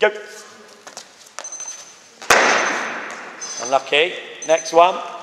Go. Unlucky. Next one.